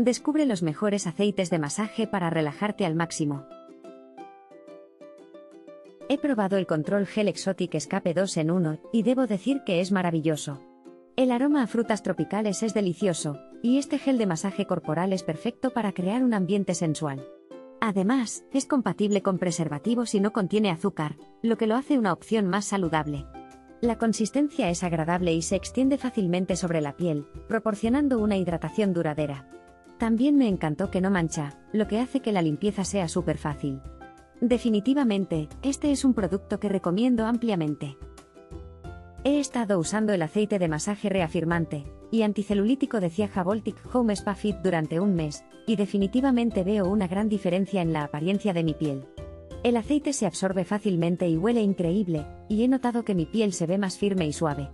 Descubre los mejores aceites de masaje para relajarte al máximo. He probado el Control Gel Exotic Escape 2 en 1 y debo decir que es maravilloso. El aroma a frutas tropicales es delicioso, y este gel de masaje corporal es perfecto para crear un ambiente sensual. Además, es compatible con preservativos y no contiene azúcar, lo que lo hace una opción más saludable. La consistencia es agradable y se extiende fácilmente sobre la piel, proporcionando una hidratación duradera. También me encantó que no mancha, lo que hace que la limpieza sea súper fácil. Definitivamente, este es un producto que recomiendo ampliamente. He estado usando el aceite de masaje reafirmante y anticelulítico de Ciaja Voltic Home Spa Fit durante un mes, y definitivamente veo una gran diferencia en la apariencia de mi piel. El aceite se absorbe fácilmente y huele increíble, y he notado que mi piel se ve más firme y suave.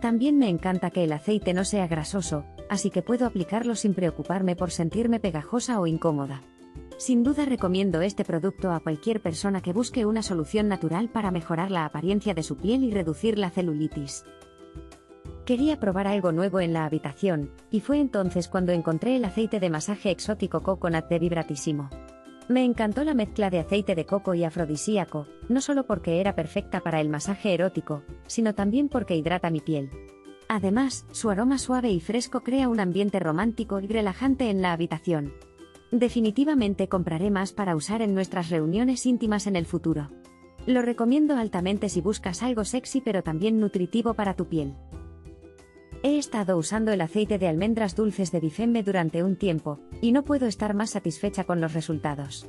También me encanta que el aceite no sea grasoso, así que puedo aplicarlo sin preocuparme por sentirme pegajosa o incómoda. Sin duda recomiendo este producto a cualquier persona que busque una solución natural para mejorar la apariencia de su piel y reducir la celulitis. Quería probar algo nuevo en la habitación, y fue entonces cuando encontré el aceite de masaje exótico Coconut de Vibratísimo. Me encantó la mezcla de aceite de coco y afrodisíaco, no solo porque era perfecta para el masaje erótico, sino también porque hidrata mi piel. Además, su aroma suave y fresco crea un ambiente romántico y relajante en la habitación. Definitivamente compraré más para usar en nuestras reuniones íntimas en el futuro. Lo recomiendo altamente si buscas algo sexy pero también nutritivo para tu piel. He estado usando el aceite de almendras dulces de Bifemme durante un tiempo, y no puedo estar más satisfecha con los resultados.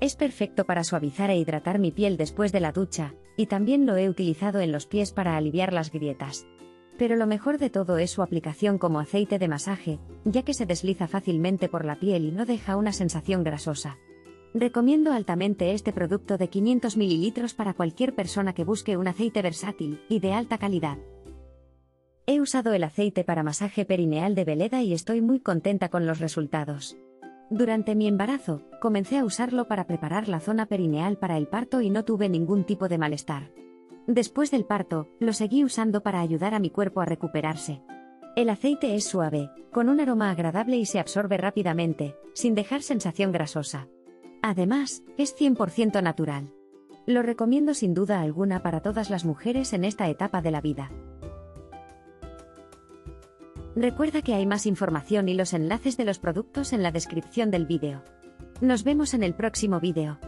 Es perfecto para suavizar e hidratar mi piel después de la ducha, y también lo he utilizado en los pies para aliviar las grietas. Pero lo mejor de todo es su aplicación como aceite de masaje, ya que se desliza fácilmente por la piel y no deja una sensación grasosa. Recomiendo altamente este producto de 500 ml para cualquier persona que busque un aceite versátil y de alta calidad. He usado el aceite para masaje perineal de Veleda y estoy muy contenta con los resultados. Durante mi embarazo, comencé a usarlo para preparar la zona perineal para el parto y no tuve ningún tipo de malestar. Después del parto, lo seguí usando para ayudar a mi cuerpo a recuperarse. El aceite es suave, con un aroma agradable y se absorbe rápidamente, sin dejar sensación grasosa. Además, es 100% natural. Lo recomiendo sin duda alguna para todas las mujeres en esta etapa de la vida. Recuerda que hay más información y los enlaces de los productos en la descripción del vídeo. Nos vemos en el próximo vídeo.